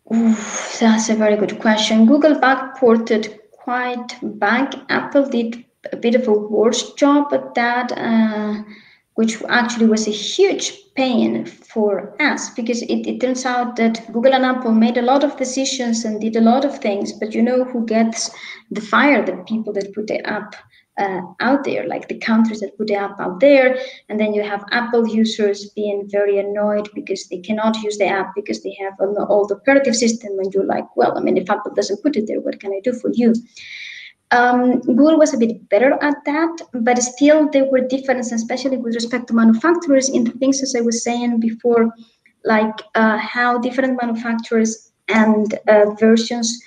That's a very good question. Google backported quite back. Apple did a bit of a worse job at that, uh, which actually was a huge pain for us because it, it turns out that Google and Apple made a lot of decisions and did a lot of things, but you know who gets the fire? The people that put the app uh, out there, like the countries that put the app out there. And then you have Apple users being very annoyed because they cannot use the app because they have an old operative system. And you're like, well, I mean, if Apple doesn't put it there, what can I do for you? Um, Google was a bit better at that, but still there were differences, especially with respect to manufacturers, in the things as I was saying before, like uh, how different manufacturers and uh, versions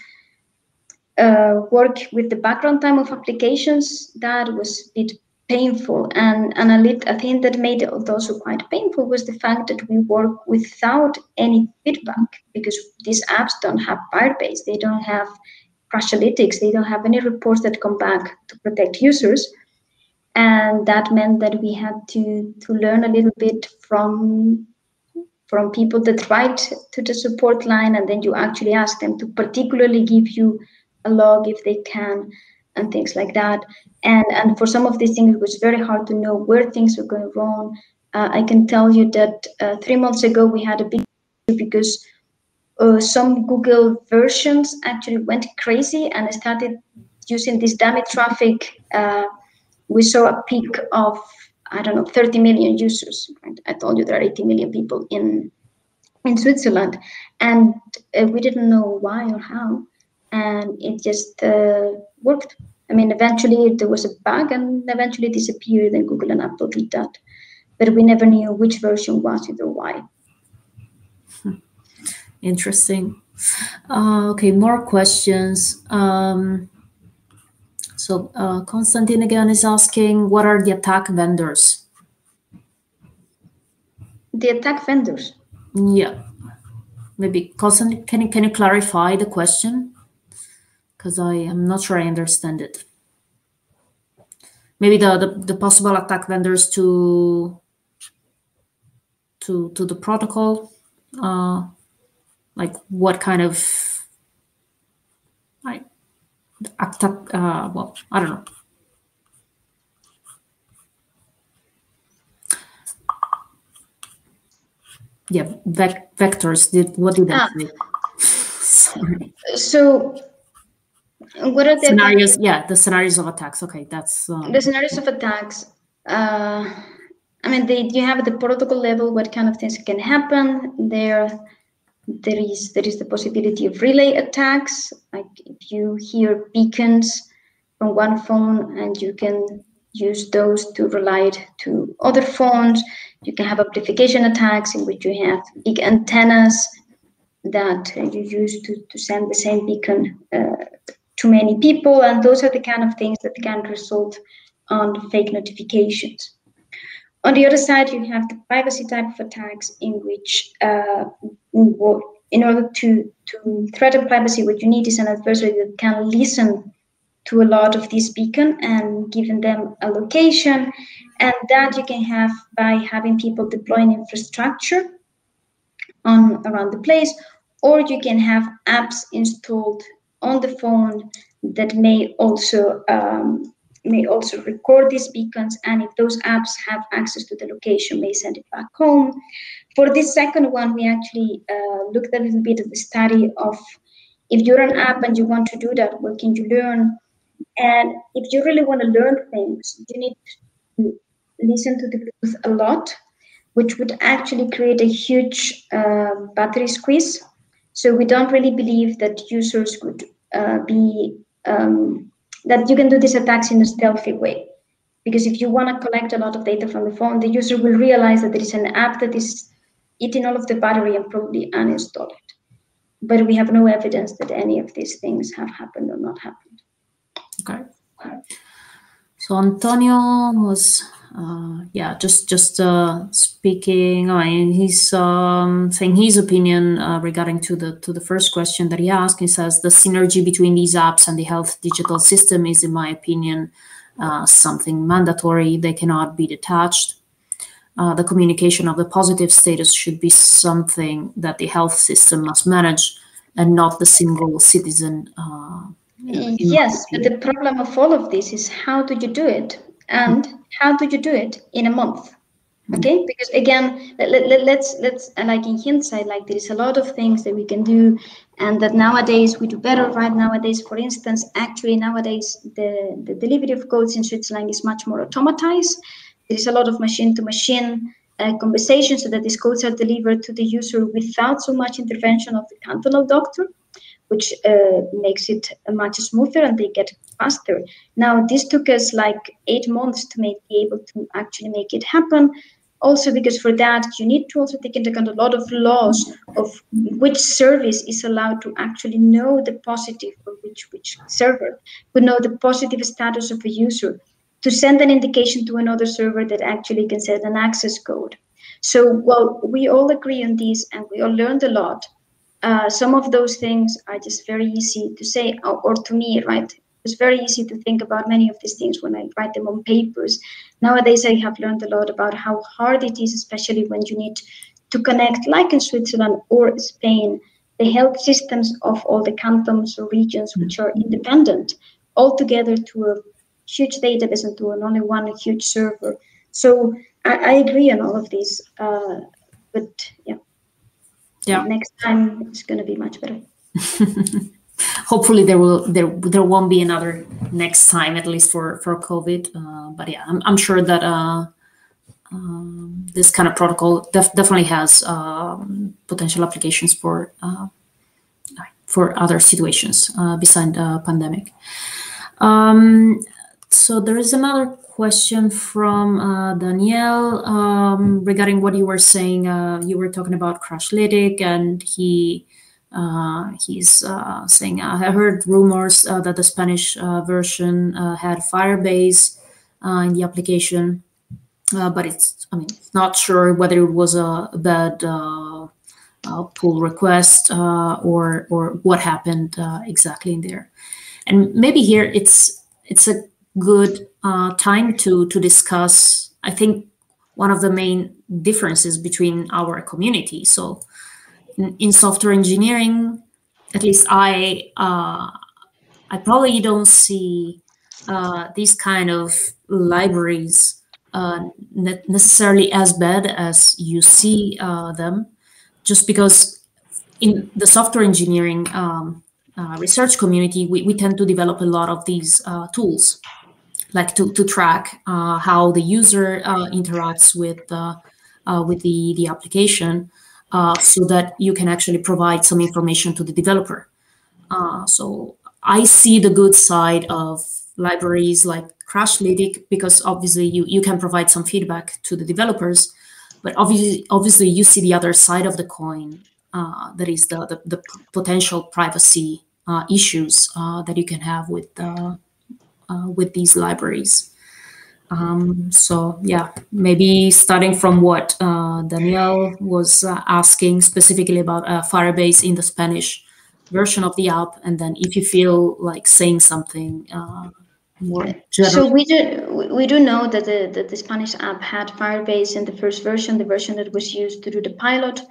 uh, work with the background time of applications. That was a bit painful, and and a, lit, a thing that made it also quite painful was the fact that we work without any feedback because these apps don't have Firebase, they don't have Crashlytics, they don't have any reports that come back to protect users. And that meant that we had to, to learn a little bit from, from people that write to the support line, and then you actually ask them to particularly give you a log if they can, and things like that. And, and for some of these things, it was very hard to know where things were going wrong. Uh, I can tell you that uh, three months ago, we had a big because uh, some Google versions actually went crazy and started using this dummy traffic. Uh, we saw a peak of I don't know 30 million users. I told you there are 80 million people in in Switzerland, and uh, we didn't know why or how, and it just uh, worked. I mean, eventually there was a bug, and eventually disappeared, and Google and Apple did that, but we never knew which version was it or why. Interesting. Uh, okay, more questions. Um, so uh, Konstantin again is asking, what are the attack vendors? The attack vendors? Yeah. Maybe Konstantin, can you, can you clarify the question? Because I am not sure I understand it. Maybe the, the, the possible attack vendors to to to the protocol. Uh, like what kind of like uh well i don't know yeah vec- vectors did what did that ah. sorry so what are the scenarios attacks? yeah the scenarios of attacks okay that's um... the scenarios of attacks uh i mean they you have at the protocol level what kind of things can happen there there is there is the possibility of relay attacks. Like if you hear beacons from one phone and you can use those to relay it to other phones you can have amplification attacks in which you have big antennas that you use to, to send the same beacon uh, to many people. And those are the kind of things that can result on fake notifications. On the other side, you have the privacy type of attacks in which, uh, in order to, to threaten privacy, what you need is an adversary that can listen to a lot of this beacon and giving them a location. And that you can have by having people deploying infrastructure on around the place, or you can have apps installed on the phone that may also um, may also record these beacons and if those apps have access to the location may send it back home for this second one we actually uh, looked a little bit at the study of if you're an app and you want to do that what can you learn and if you really want to learn things you need to listen to the bluetooth a lot which would actually create a huge uh, battery squeeze so we don't really believe that users would uh, be um, that you can do these attacks in a stealthy way. Because if you want to collect a lot of data from the phone, the user will realize that there is an app that is eating all of the battery and probably uninstall it. But we have no evidence that any of these things have happened or not happened. Okay. So Antonio was uh, yeah, just just uh, speaking. I mean, he's um, saying his opinion uh, regarding to the to the first question that he asked. He says the synergy between these apps and the health digital system is, in my opinion, uh, something mandatory. They cannot be detached. Uh, the communication of the positive status should be something that the health system must manage, and not the single citizen. Uh, yes, but the problem of all of this is how do you do it? and how do you do it in a month okay because again let, let, let's let's like in hindsight like there is a lot of things that we can do and that nowadays we do better right nowadays for instance actually nowadays the the delivery of codes in switzerland is much more automatized there is a lot of machine to machine uh, conversation so that these codes are delivered to the user without so much intervention of the cantonal doctor which uh, makes it much smoother and they get faster. Now, this took us like eight months to make, be able to actually make it happen. Also, because for that, you need to also take into account a lot of laws of which service is allowed to actually know the positive or which, which server would know the positive status of a user to send an indication to another server that actually can send an access code. So, well, we all agree on this and we all learned a lot uh, some of those things are just very easy to say, or, or to me, right? It's very easy to think about many of these things when I write them on papers. Nowadays, I have learned a lot about how hard it is, especially when you need to connect, like in Switzerland or Spain, the health systems of all the cantons or regions which are independent all together to a huge database and to an only one huge server. So I, I agree on all of these, uh, but yeah yeah next time it's going to be much better hopefully there will there there won't be another next time at least for for covid uh, but yeah I'm, I'm sure that uh um, this kind of protocol def definitely has um, potential applications for uh, for other situations uh, beside the pandemic. Um, so there is another question from uh, Danielle um, regarding what you were saying. Uh, you were talking about Crashlytic, and he uh, he's uh, saying, I heard rumors uh, that the Spanish uh, version had Firebase in the application, but it's, I mean, not sure whether it was a bad pull request or or what happened exactly in there. And maybe here it's it's a good time to to discuss. I think one of the main differences between our community. So in, in software engineering, at least I uh, I probably don't see uh, these kind of libraries uh, ne necessarily as bad as you see uh, them, just because in the software engineering um, uh, research community, we, we tend to develop a lot of these uh, tools, like to, to track how the user interacts with with the, the application uh, so that you can actually provide some information to the developer. Uh, so I see the good side of libraries like Crashlytic because obviously you, you can provide some feedback to the developers, but obviously obviously you see the other side of the coin uh, that is the, the, the potential privacy uh, issues uh, that you can have with uh, with these libraries. Um, so yeah, maybe starting from what uh, Danielle was uh, asking specifically about uh, Firebase in the Spanish version of the app, and then if you feel like saying something uh, more general. So we do we do know that the that the Spanish app had Firebase in the first version, the version that was used to do the pilot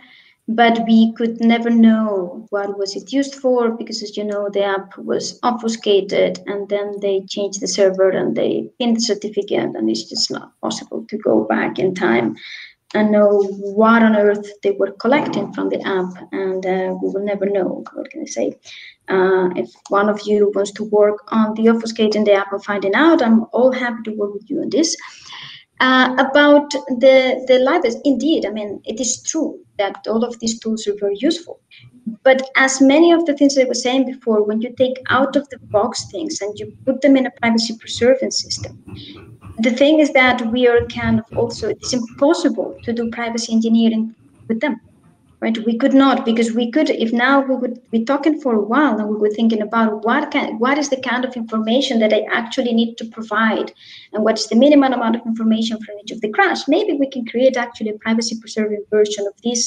but we could never know what was it used for because as you know the app was obfuscated and then they changed the server and they pinned the certificate and it's just not possible to go back in time and know what on earth they were collecting from the app and uh, we will never know what can i say? Uh, if one of you wants to work on the obfuscating the app and finding out i'm all happy to work with you on this uh, about the, the libraries, indeed, I mean, it is true that all of these tools are very useful. But as many of the things I was saying before, when you take out of the box things and you put them in a privacy preserving system, the thing is that we are kind of also, it's impossible to do privacy engineering with them right? We could not because we could if now we would be talking for a while and we were thinking about what can what is the kind of information that i actually need to provide and what's the minimum amount of information from each of the crash maybe we can create actually a privacy preserving version of this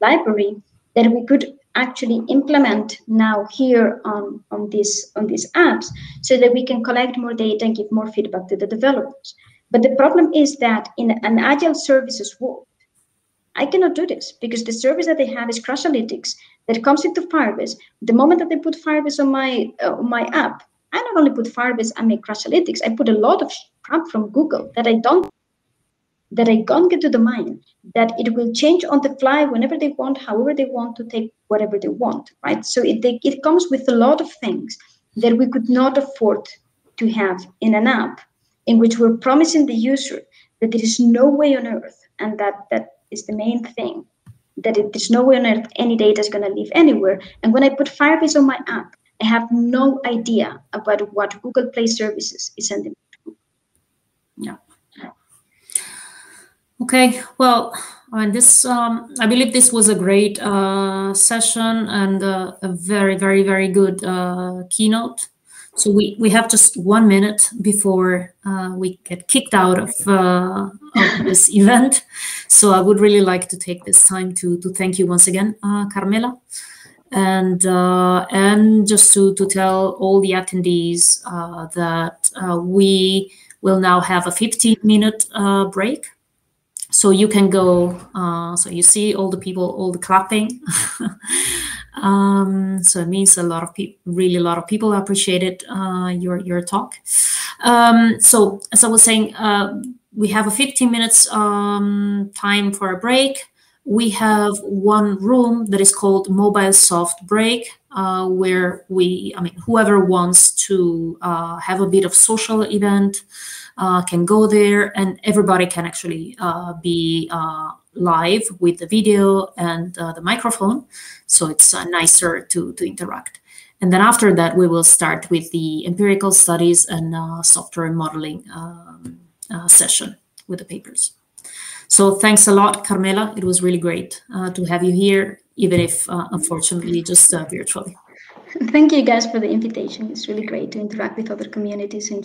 library that we could actually implement now here on on this on these apps so that we can collect more data and give more feedback to the developers. But the problem is that in an agile services world I cannot do this because the service that they have is Crashlytics that comes into Firebase. The moment that they put Firebase on my uh, my app, I not only put Firebase, I make Crashlytics. I put a lot of crap from Google that I don't that I can't get to the mind that it will change on the fly whenever they want, however they want to take whatever they want, right? So it they, it comes with a lot of things that we could not afford to have in an app in which we're promising the user that there is no way on earth and that that is the main thing that it, there's no way on earth any data is going to live anywhere. And when I put Firebase on my app, I have no idea about what Google Play services is sending. Yeah. Okay. Well, and this, um, I believe this was a great uh, session and uh, a very, very, very good uh, keynote. So we, we have just one minute before uh, we get kicked out of, uh, of this event. So I would really like to take this time to, to thank you once again, uh, Carmela. And, uh, and just to, to tell all the attendees uh, that uh, we will now have a 15 minute break so you can go so you see all the people all the clapping um, so it means a lot of people really a lot of people appreciated uh, your your talk. Um, so as i was saying uh, we have a 15 minutes um, time for a break. We have one room that is called MOBILESoft break uh, where we, I mean, whoever wants to uh, have a bit of social event uh, can go there and everybody can actually uh, be uh, live with the video and uh, the microphone. So it's nicer to, to interact. And then after that, we will start with the empirical studies and software modeling um, session with the papers. So thanks a lot, Carmela. It was really great to have you here even if uh, unfortunately just uh, virtually. Thank you guys for the invitation. It's really great to interact with other communities and